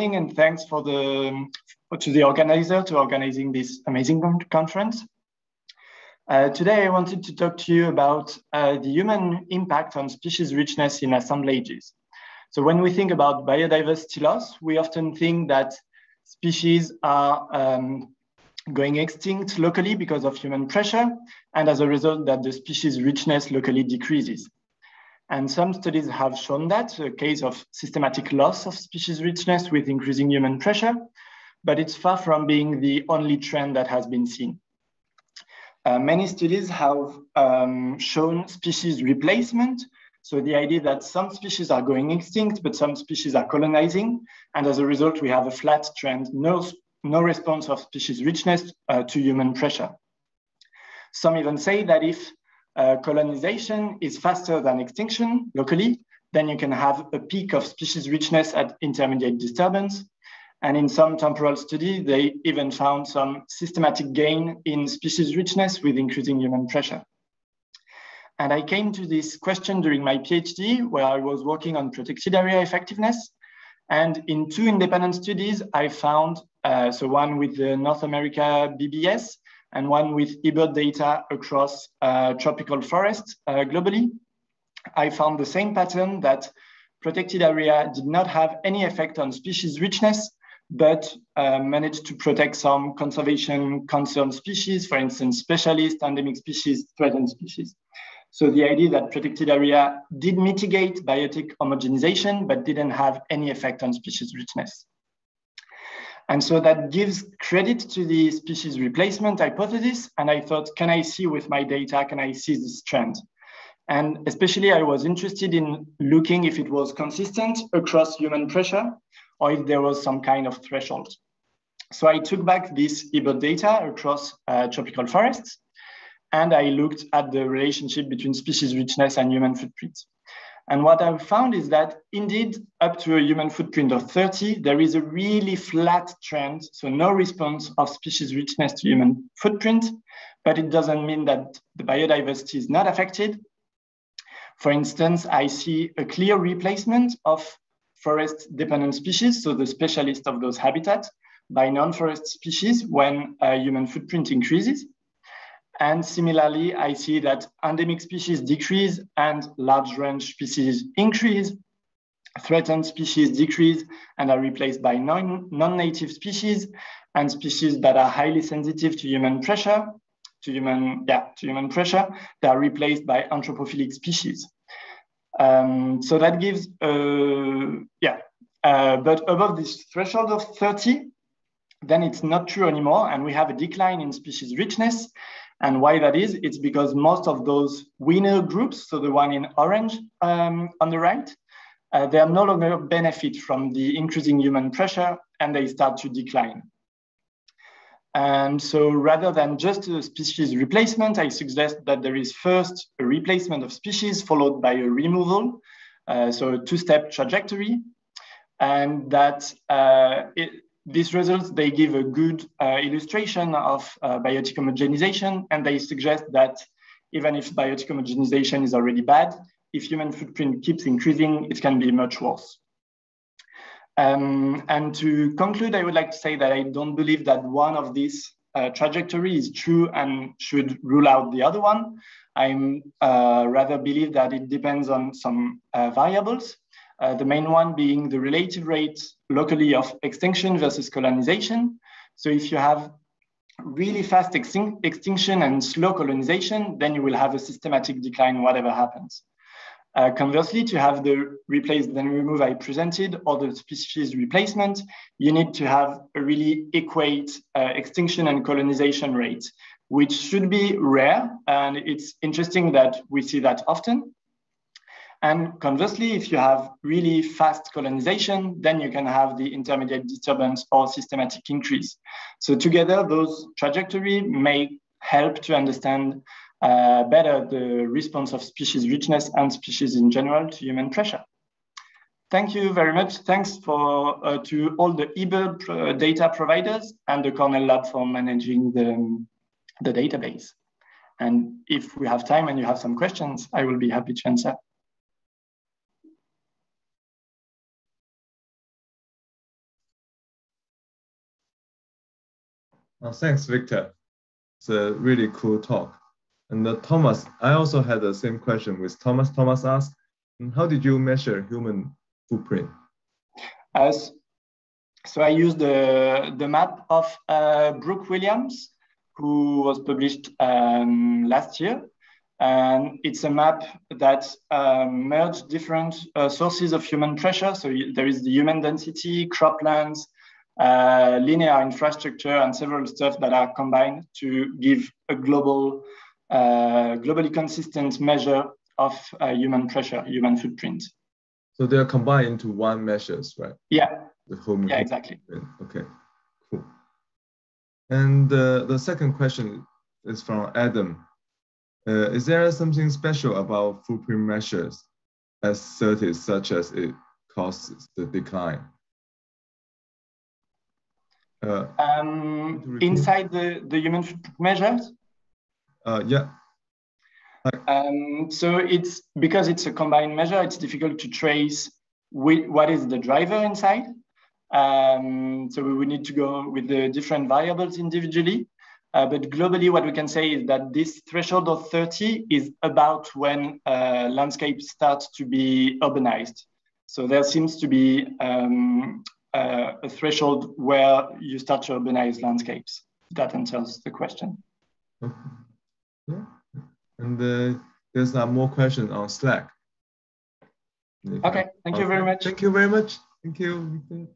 and thanks for the to the organizer to organizing this amazing conference. Uh, today, I wanted to talk to you about uh, the human impact on species richness in assemblages. So when we think about biodiversity loss, we often think that species are um, going extinct locally because of human pressure, and as a result that the species richness locally decreases. And some studies have shown that, a case of systematic loss of species richness with increasing human pressure, but it's far from being the only trend that has been seen. Uh, many studies have um, shown species replacement. So the idea that some species are going extinct, but some species are colonizing. And as a result, we have a flat trend, no, no response of species richness uh, to human pressure. Some even say that if uh, colonization is faster than extinction locally, then you can have a peak of species richness at intermediate disturbance. And in some temporal study, they even found some systematic gain in species richness with increasing human pressure. And I came to this question during my PhD, where I was working on protected area effectiveness. And in two independent studies, I found, uh, so one with the North America BBS and one with eBird data across uh, tropical forests uh, globally. I found the same pattern that protected area did not have any effect on species richness, but uh, managed to protect some conservation concerned species, for instance, specialist, endemic species, threatened species. So the idea that protected area did mitigate biotic homogenization, but didn't have any effect on species richness. And so that gives credit to the species replacement hypothesis. And I thought, can I see with my data, can I see this trend? And especially I was interested in looking if it was consistent across human pressure or if there was some kind of threshold. So I took back this eBird data across uh, tropical forests, and I looked at the relationship between species richness and human footprint. And what I've found is that indeed, up to a human footprint of 30, there is a really flat trend. So no response of species richness to human footprint, but it doesn't mean that the biodiversity is not affected. For instance, I see a clear replacement of forest dependent species, so the specialist of those habitats, by non-forest species when a human footprint increases. And similarly, I see that endemic species decrease and large range species increase. Threatened species decrease and are replaced by non-native species and species that are highly sensitive to human pressure, to human, yeah, to human pressure, they are replaced by anthropophilic species. Um, so that gives, uh, yeah, uh, but above this threshold of 30, then it's not true anymore. And we have a decline in species richness and why that is, it's because most of those winner groups, so the one in orange um, on the right, uh, they are no longer benefit from the increasing human pressure and they start to decline. And so rather than just a species replacement, I suggest that there is first a replacement of species followed by a removal. Uh, so a two-step trajectory. And that uh, it, these results, they give a good uh, illustration of uh, biotic homogenization, and they suggest that even if biotic homogenization is already bad, if human footprint keeps increasing, it can be much worse. Um, and to conclude, I would like to say that I don't believe that one of these uh, trajectory is true and should rule out the other one. I uh, rather believe that it depends on some uh, variables uh, the main one being the relative rate locally of extinction versus colonization. So if you have really fast extin extinction and slow colonization, then you will have a systematic decline whatever happens. Uh, conversely, to have the replace then remove I presented or the species replacement, you need to have a really equate uh, extinction and colonization rate, which should be rare. And it's interesting that we see that often. And conversely, if you have really fast colonization, then you can have the intermediate disturbance or systematic increase. So together, those trajectory may help to understand uh, better the response of species richness and species in general to human pressure. Thank you very much. Thanks for uh, to all the eBird uh, data providers and the Cornell Lab for managing the, the database. And if we have time and you have some questions, I will be happy to answer. Oh, thanks, Victor. It's a really cool talk. And uh, Thomas, I also had the same question with Thomas. Thomas asked, how did you measure human footprint? As, so I used the, the map of uh, Brooke Williams, who was published um, last year. And it's a map that um, merged different uh, sources of human pressure. So there is the human density, croplands, uh, linear infrastructure, and several stuff that are combined to give a global, uh, globally consistent measure of uh, human pressure, human footprint. So they are combined into one measures, right? Yeah. The home. Yeah, exactly. Okay, cool. And uh, the second question is from Adam. Uh, is there something special about footprint measures as certain, such as it causes the decline? Uh, um, inside the, the human footprint measures? Uh, yeah. Um, so it's because it's a combined measure, it's difficult to trace what is the driver inside. Um, so we would need to go with the different variables individually. Uh, but globally, what we can say is that this threshold of 30 is about when uh, landscapes start to be urbanized. So there seems to be um, uh, a threshold where you start to urbanize landscapes. That answers the question. Yeah. And uh, there's uh, more questions on Slack. Okay, thank you very much. Thank you very much. Thank you.